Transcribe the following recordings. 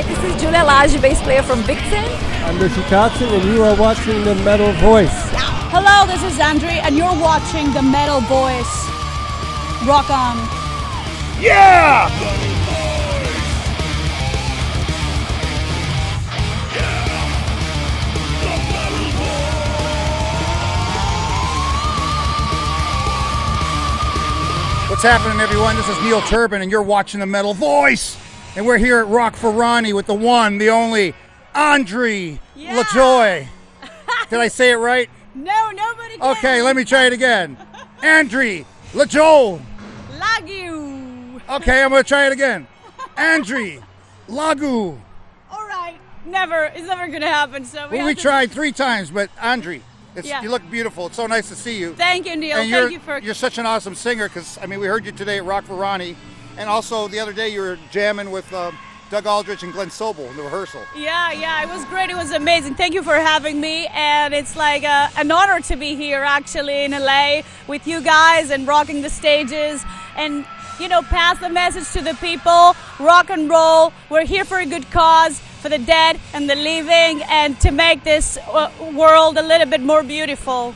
Hi, this is Julia Lage, bass player from Vixen. I'm Richie Kotzen, and you are watching The Metal Voice. Hello, this is Andry, and you're watching The Metal Voice. Rock on. Yeah! What's happening, everyone? This is Neil Turbin, and you're watching the Metal Voice. And we're here at Rock for Ronnie with the one, the only, Andry Yeah. LaJoy. Did I say it right? No, nobody can. Okay, let me try it again. Andry LaJoy. Lag you. Okay, I'm gonna try it again. Andry Lagu. All right. Never. It's never going to happen. So we Well, we to- tried three times, but Andry, it's, Yeah. you look beautiful. It's so nice to see you. Thank you, Neil. and Thank you for. you're such an awesome singer because I mean we heard you today at Rock for Ronnie, and also the other day you were jamming with um, Doug Aldrich and Glenn Sobel in the rehearsal. Yeah, yeah, it was great. It was amazing. Thank you for having me. And it's like uh, an honor to be here actually in LA with you guys and rocking the stages and, you know, pass the message to the people. Rock and roll. We're here for a good cause, for the dead and the living, and to make this uh, world a little bit more beautiful.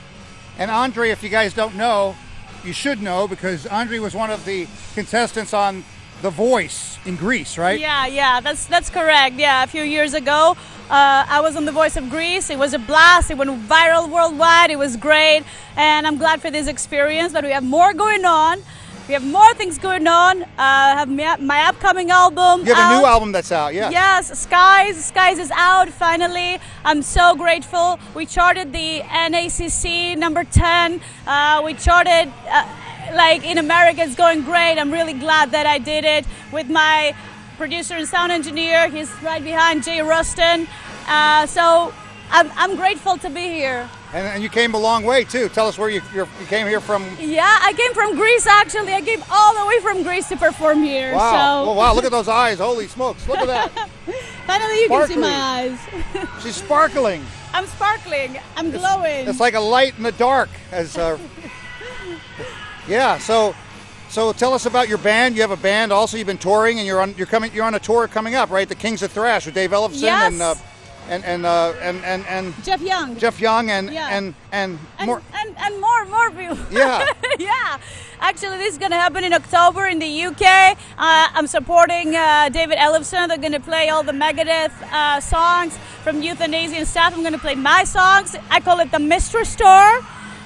And Andry, if you guys don't know, you should know because Andry was one of the contestants on The Voice in Greece, right? Yeah, yeah, that's that's correct. Yeah, a few years ago, uh, I was on The Voice of Greece. It was a blast. It went viral worldwide. It was great, and I'm glad for this experience. But we have more going on. We have more things going on. Uh, I have my, my upcoming album. You have a new album that's out, yeah. Yes, Skies. Skies is out finally. I'm so grateful. We charted the NACC number 10. Uh, we charted, uh, like in America, it's going great. I'm really glad that I did it with my producer and sound engineer. He's right behind Jay Ruston. Uh, so I'm, I'm grateful to be here. And, and you came a long way too. Tell us where you you're, you came here from. Yeah, I came from Greece actually. I came all the way from Greece to perform here. Wow! So Oh, wow! Look at those eyes! Holy smokes! Look at that! finally you can see my eyes. She's sparkling. I'm sparkling. I'm glowing. It's like a light in the dark. As uh, yeah, so so tell us about your band. You have a band also. You've been touring, and you're on you're coming you're on a tour coming up, right? The Kings of Thrash with Dave Ellefson Yes. and uh, and and, uh, and and and Jeff Young. Jeff Young and Yeah. and and and, more. and, and more more people. Yeah. yeah. Actually, this is going to happen in October in the UK. Uh, I'm supporting uh, David Ellefson. They're going to play all the Megadeth uh, songs from Youthanasia and stuff. I'm going to play my songs. I call it the Mistress Tour,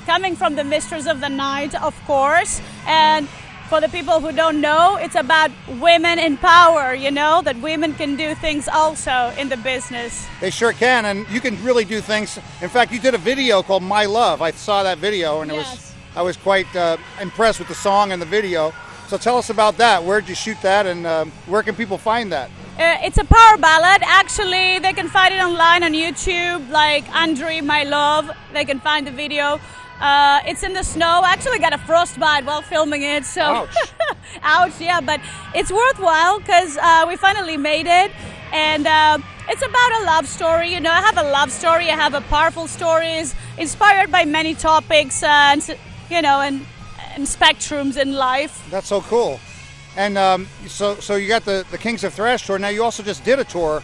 coming from the Mistress of the Night, of course. And for the people who don't know, it's about women in power, you know, that women can do things also in the business. They sure can, and you can really do things. In fact, you did a video called "My Love." I saw that video, and it Yes. was I was quite uh, impressed with the song and the video. So tell us about that. Where did you shoot that, and um, where can people find that? Uh, it's a power ballad. Actually, they can find it online on YouTube, like Andry My Love. They can find the video. Uh, it's in the snow. I actually got a frostbite while filming it, so Ouch. ouch. Yeah, but it's worthwhile because uh, we finally made it, and uh, it's about a love story. You know, I have a love story. I have a powerful stories inspired by many topics, uh, and you know, and and spectrums in life. That's so cool. And um, so so you got the the Kings of Thrash tour. Now you also just did a tour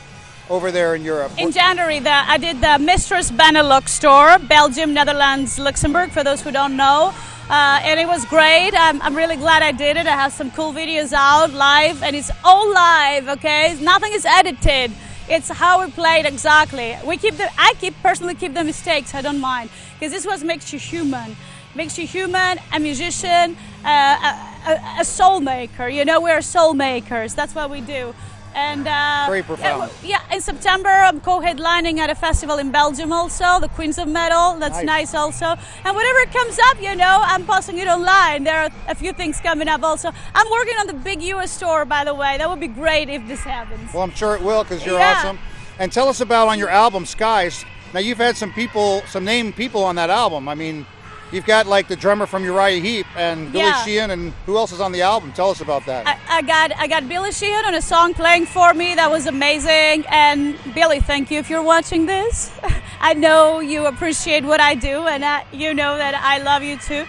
over there in Europe. In January, the, I did the Mistress Benelux tour, Belgium, Netherlands, Luxembourg, for those who don't know. Uh, and it was great. I'm, I'm really glad I did it. I have some cool videos out live, and it's all live, okay? Nothing is edited. It's how we played exactly. We keep the, I keep personally keep the mistakes. I don't mind because this was makes you human, makes you human, a musician, uh, a, a, a soul maker. You know, we're soul makers. That's what we do. And uh, Very profound. yeah, yeah, in September I'm co-headlining at a festival in Belgium also, the Queens of Metal. That's Nice. nice, also. And whatever comes up, you know, I'm posting it online. There are a few things coming up also. I'm working on the big US tour, by the way. That would be great if this happens. Well, I'm sure it will because you're Yeah. awesome. And tell us about on your album Skies. Now you've had some people, some named people on that album. I mean, you've got like the drummer from Uriah Heep and Billy Yeah. Sheehan, and who else is on the album? Tell us about that. I, I got I got Billy Sheehan on a song playing for me. That was amazing. And Billy, thank you if you're watching this. I know you appreciate what I do, and I, you know that I love you too.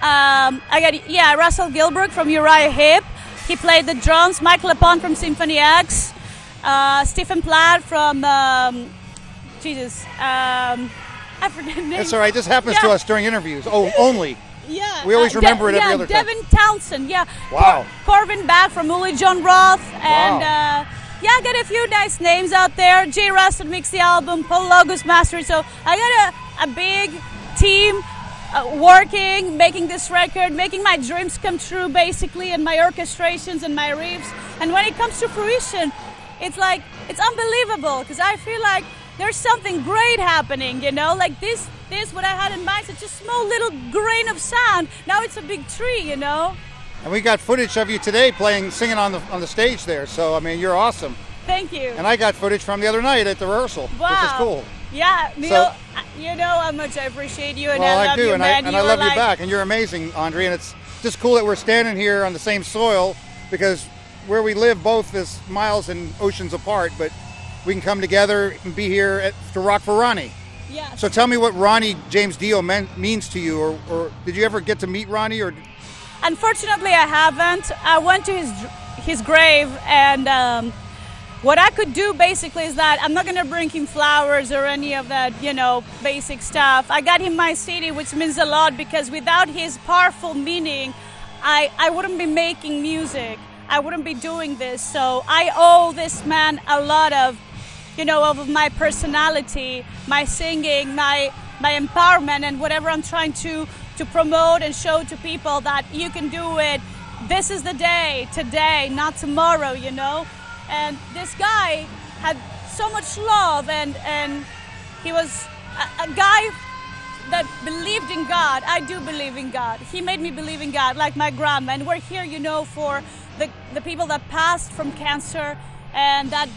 Um, I got yeah Russell Gilbrook from Uriah Heep. He played the drums. Mike LePond from Symphony X. uh, Stephen Platt from um, Jesus. Um, I forget the name. That's all right. This happens to us during interviews. Oh, only. Yeah, We always uh, remember it every yeah, other time. Devin Townsend, yeah. Wow. Cor- Corvin Bahn from Uli Jon Roth, and Wow. uh, yeah, I got a few nice names out there. Jay Ruston mixed the album, Paul Logus mastered. So I got a, a big team uh, working, making this record, making my dreams come true, basically, and my orchestrations and my riffs. And when it comes to fruition, it's like it's unbelievable because I feel like there's something great happening. You know, like this, this what I had in mind, such a small little grain of sand. Now it's a big tree. You know. And we got footage of you today playing, singing on the on the stage there. So I mean, you're awesome. Thank you. And I got footage from the other night at the rehearsal, wow. which is cool. Yeah, Neil, So- you know how much I appreciate you and Well, I I, love do, you, and I and you I love like, you back, and you're amazing, Andry. And it's just cool that we're standing here on the same soil because where we live both is miles and oceans apart, but we can come together and be here at, to rock for Ronnie. Yes. So tell me what Ronnie James Dio meant, means to you, or, or did you ever get to meet Ronnie? Or Unfortunately, I haven't. I went to his his grave, and um, what I could do basically is that I'm not gonna bring him flowers or any of that, you know, basic stuff. I got him my CD, which means a lot because without his powerful meaning, I I wouldn't be making music. I wouldn't be doing this. So I owe this man a lot of, you know, of my personality, my singing, my my empowerment, and whatever I'm trying to to promote and show to people that you can do it. This is the day, today, not tomorrow. You know, and this guy had so much love, and and he was a, a guy that believed in God. I do believe in God. He made me believe in God, like my grandma. And we're here, you know, for the, the people that passed from cancer and that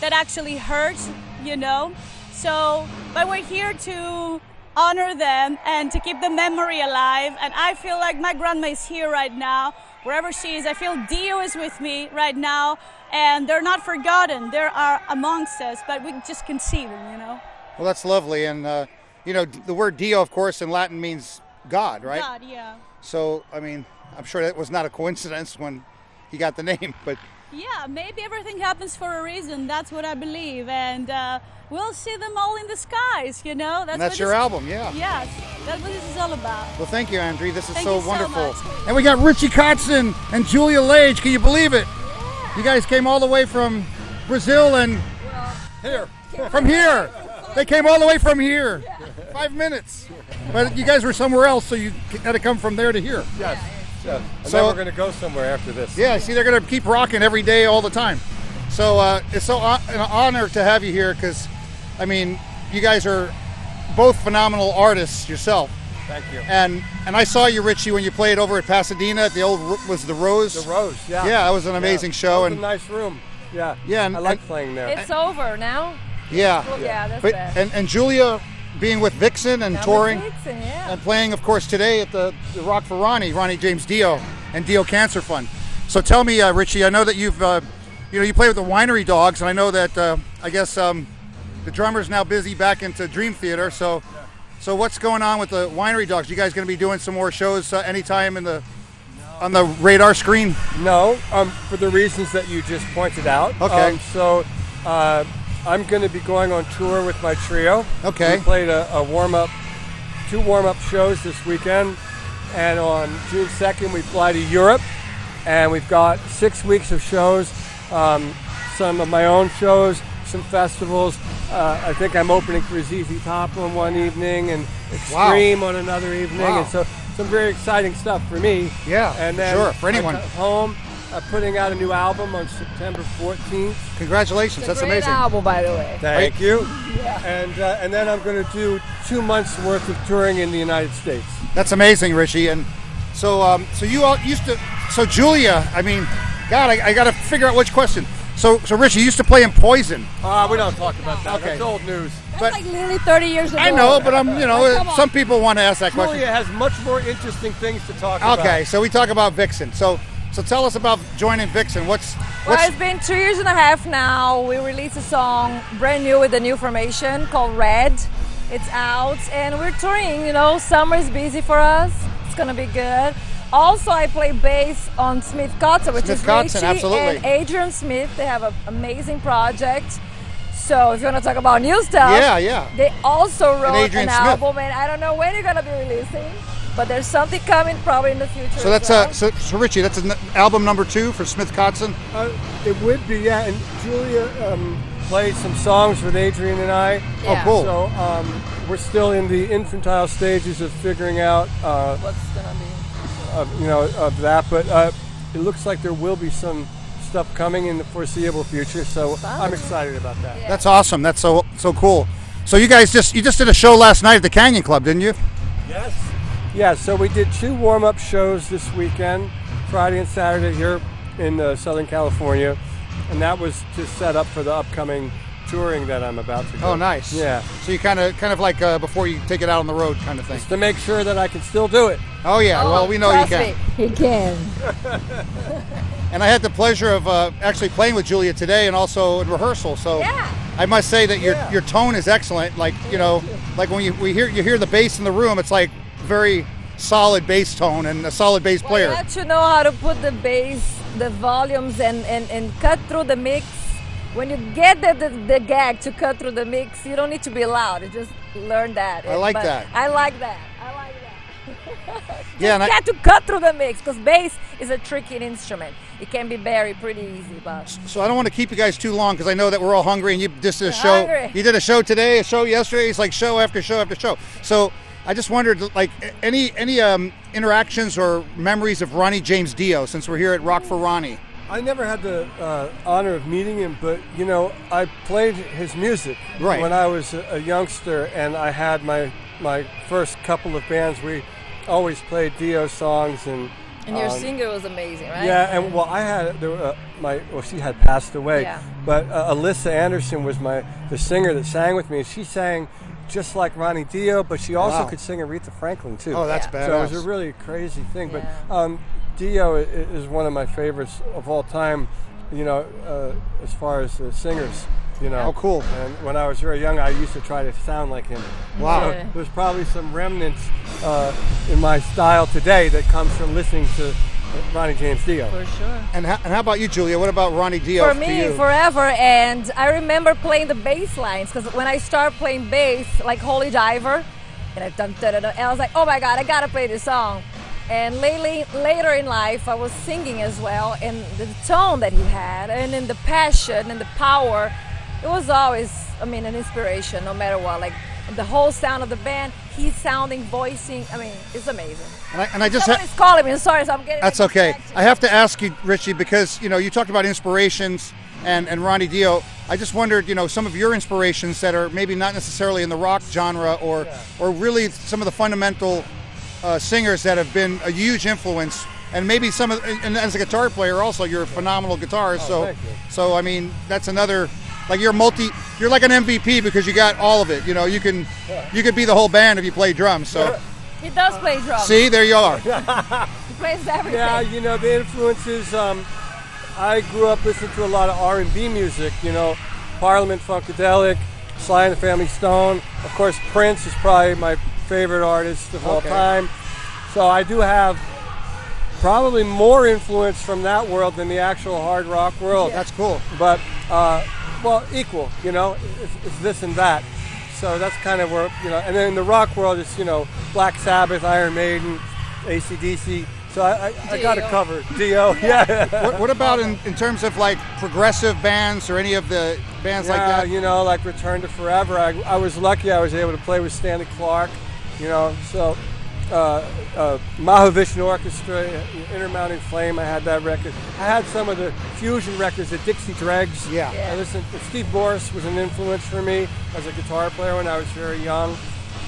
that actually hurts, you know. So, but we're here to honor them and to keep the memory alive. And I feel like my grandma is here right now, wherever she is. I feel Dio is with me right now, and they're not forgotten. They are amongst us, but we just can see them, you know. well, that's lovely, and uh, you know the word Dio, of course, in Latin means God, right? God, yeah. So I mean, I'm sure that was not a coincidence when he got the name, but Yeah, maybe everything happens for a reason. That's what I believe, and uh, we'll see them all in the skies. You know, that's, and that's your album, yeah. Yes, that's what this is all about. Well, thank you, Andry. This is Thank so you so wonderful. much. and we got Richie Kotzen and Julia Lage. Can you believe it? Yeah. You guys came all the way from Brazil and here, from here. They came all the way from here. Five minutes. But you guys were somewhere else, so you had to come from there to here. Yes. Yes. And So- then we're going to go somewhere after this. Yeah, see, they're going to keep rocking every day, all the time. So uh, it's so hon- an honor to have you here because, I mean, you guys are both phenomenal artists yourself. Thank you. And and I saw you, Richie, when you played over at Pasadena at the old was the Rose. The Rose, yeah. Yeah, that was an amazing show, That was and a nice room. Yeah. Yeah, and- I like and- playing there. It's over now. yeah. Well, yeah, that's But it. and, and Julia being with Vixen and Now touring Vixen, yeah. and playing, of course, today at the, the Rock for Ronnie, Ronnie James Dio and Dio Cancer Fund. So tell me, uh, Richie, I know that you've uh, you know you play with the Winery Dogs, and I know that uh, I guess um, the drummer's now busy back into Dream Theater. So so what's going on with the Winery Dogs? You guys going to be doing some more shows uh, anytime in the on the radar screen? No, um, for the reasons that you just pointed out. Okay. Um, so uh, I'm going to be going on tour with my trio. Okay. We played a, a warm up, two warm up shows this weekend, and on June 2nd we fly to Europe, and we've got six weeks of shows, um, some of my own shows, some festivals. Uh, I think I'm opening for ZZ Top on one evening and Wow. Extreme on another evening, Wow. and so some very exciting stuff for me. Yeah, and then sure, for anyone. Got home, uh, putting out a new album on September 14th. Congratulations, that's Great amazing. album, by the way. Thank you. And uh, and then I'm going to do two months worth of touring in the United States. That's amazing, Richie. And so, um, so you all used to. So Julia, I mean, God, I, I got to figure out which question. So, so Richie you used to play in Poison. Uh, we don't talk about that. Okay. That's old news. That's but- like nearly 30 years ago. I know, but I'm, you know, Oh, some people want to ask that question. Julia has much more interesting things to talk about. Okay, so we talk about Vixen. So, so tell us about joining Vixen. What's, Well, it's been two years and a half now. We released a song brand new with a new formation called Red. It's out and we're touring, you know, summer is busy for us. It's gonna be good. also, I play bass on Smith Kotzen, which Smith is absolutely. and Adrian Smith. They have an amazing project. So if you want to talk about new stuff, Yeah, yeah. They also wrote an Smith. album, and I don't know when you're gonna be releasing, but there's something coming probably in the future. So that's well. uh, so, so Richie, that's an album number two for Smith Kotzen. Uh, it would be, yeah. And Julia um, played some songs with Adrian and I. Yeah. Oh, cool. So um, we're still in the infantile stages of figuring out, uh, What's gonna be? of, you know, of that. But uh, it looks like there will be some stuff coming in the foreseeable future. So I'm excited about that. That's awesome. That's so so cool. So you guys just you just did a show last night at the Canyon Club, didn't you? Yes. Yeah, so we did two warm up shows this weekend, Friday and Saturday here in uh, Southern California. And that was to set up for the upcoming touring that I'm about to do. Oh, nice. Yeah. So you kind of kind of like uh, before you take it out on the road, kind of thing. Just to make sure that I can still do it. Oh yeah. well, we know you can. me, he can. And I had the pleasure of uh, actually playing with Julia today, and also in rehearsal. So Yeah. I must say that your Yeah. your tone is excellent. Like you know, like when you we hear you hear the bass in the room, it's like very solid bass tone and a solid bass Well, player. You know how to put the bass, the volumes, and, and, and cut through the mix. When you get the, the, the gag to cut through the mix, you don't need to be loud. You just learn that. I like But that. I like that. I like that. Yeah, and you I- have to cut through the mix because bass is a tricky instrument. It can be buried pretty easy, but So I don't want to keep you guys too long because I know that we're all hungry and you just did a show. hungry. You did a show today, a show yesterday. It's like show after show after show. So I just wondered, like, any any um, interactions or memories of Ronnie James Dio since we're here at Rock for Ronnie. I never had the uh, honor of meeting him, but you know, I played his music Right. when I was a, a youngster, and I had my my first couple of bands. We always played Dio songs, and and your um, singer was amazing, right? Yeah, and well, I had there were, uh, my well, she had passed away, Yeah. but uh, Alyssa Anderson was my the singer that sang with me, and she sang just like Ronnie Dio, but she also Wow. could sing Aretha Franklin too. Oh, that's Yeah. badass. So it was a really crazy thing. Yeah. But um, Dio i- i- is one of my favorites of all time. You know, uh, as far as the singers. You know. Oh, cool. And when I was very young, I used to try to sound like him. Wow. So there's probably some remnants uh, in my style today that comes from listening to Ronnie James Dio. for sure. And, how, and how about you, Julia? What about Ronnie Dio for me you? forever and i remember playing the bass lines because when i started playing bass like holy diver and I, dun, dun, dun, dun, and I was like oh my god i gotta play this song and lately later in life i was singing as well and the tone that he had and then the passion and the power it was always i mean an inspiration no matter what like the whole sound of the band he's sounding voicing i mean it's amazing and, I, and I just ha- somebody's calling me sorry so i'm getting That's okay. I have to ask you, Richie, because you know you talked about inspirations and and Ronnie Dio. I just wondered, you know, some of your inspirations that are maybe not necessarily in the rock genre, or or really some of the fundamental uh, singers that have been a huge influence, and maybe some of. And as a guitar player, also you're a phenomenal guitarist. so thank you. so I mean that's another. Like you're multi, you're like an MVP because you got all of it. You know, you can, you could be the whole band if you play drums. So, he does play drums see, there you are. he plays everything Yeah, you know the influences. Um, I grew up listening to a lot of R&B music. You know, Parliament Funkadelic, Sly and the Family Stone. Of course, Prince is probably my favorite artist of all Okay. time. So I do have probably more influence from that world than the actual hard rock world. That's cool. But uh, well, equal. You know, it's, it's this and that. So that's kind of where you know. And then in the rock world, it's you know Black Sabbath, Iron Maiden, ACDC. So I, I, I got it covered. Dio, yeah. What, what about in, in terms of like progressive bands or any of the bands like that? you know, like Return to Forever. I, I was lucky I was able to play with Stanley Clarke, you know, so uh, uh, Mahavishnu Orchestra, Inner Mounting Flame, I had that record. I had some of the fusion records, the Dixie Dregs. Yeah. Yeah. I listened, Steve Morse was an influence for me as a guitar player when I was very young.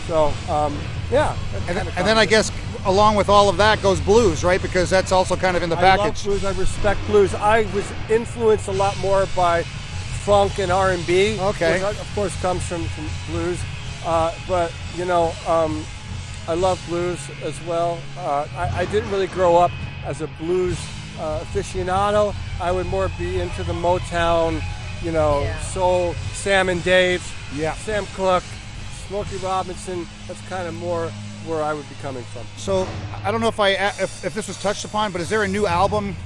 So, um, yeah. And, and then I guess along with all of that goes blues, right? Because that's also kind of in the I love package. blues. I respect blues. I was influenced a lot more by funk and R and B. Okay. which of course comes from, from blues. Uh, but you know, um, I love blues as well. Uh, I, I didn't really grow up as a blues uh, aficionado. I would more be into the Motown, you know, Yeah. soul. Sam and Dave, Yeah. Sam Cooke, Smokey Robinson. That's kind of more where I would be coming from. So I don't know if I if, if this was touched upon, but is there a new album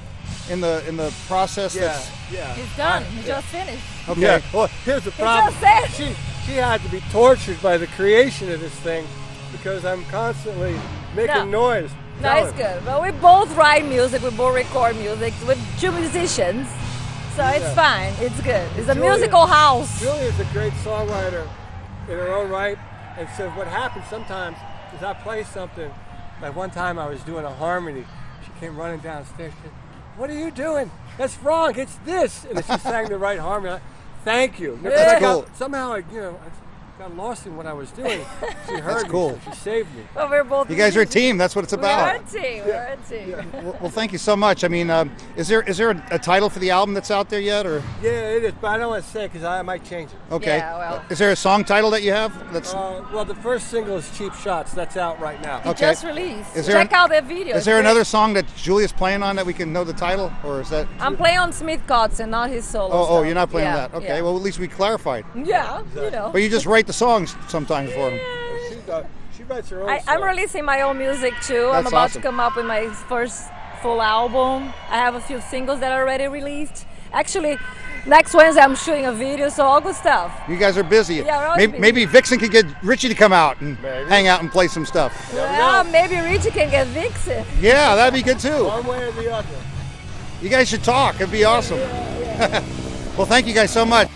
in the in the process? Yeah, That's, yeah. He's done. He just finished. okay. Yeah. Well, here's the problem. just said- She she had to be tortured by the creation of this thing because I'm constantly making No. noise. No, it's good. But we both write music, we both record music. We're two musicians. So it's fine. It's good. It's a Julia- musical house. Julia's a great songwriter in her own right, and so what happens sometimes is I play something. Like one time I was doing a harmony. She came running downstairs. She said, "What are you doing? That's wrong. It's this." And she sang the right harmony. I- Thank you. Got- Cool. somehow I, you know, I got lost in what I was doing. She heard me. cool. so She saved me. But we're both You guys are a team. That's what it's about. We're about. a team. We're a team. Well, well, thank you so much. I mean, um, is there is there a, a title for the album that's out there yet, or Yeah, it is, but I don't want to say because I might change it. okay? Yeah, well. Is there a song title that you have? That's Uh, well, the first single is "Cheap Shots." That's out right now. He Okay. just released. Is there Check an- out that video. is there great. another song that Julia's playing on that we can know the title, or is that? I'm playing on Smith Kotzen, not his solo. Oh, oh, you're not playing Yeah, that. Okay, yeah. well at least we clarified. yeah, you know. But you just write the songs sometimes for them. She, does, she writes her own. I, I'm releasing my own music too. I'm about awesome. to come up with my first full album. I have a few singles that are already released. Actually, next Wednesday I'm shooting a video, so all good stuff. You guys are busy. Yeah, we're always maybe, busy. maybe Vixen could get Richie to come out and Maybe. hang out and play some stuff. Yeah, maybe Richie can get Vixen. Yeah, that'd be good too. One way or the other. You guys should talk. It'd be awesome. well, thank you guys so much.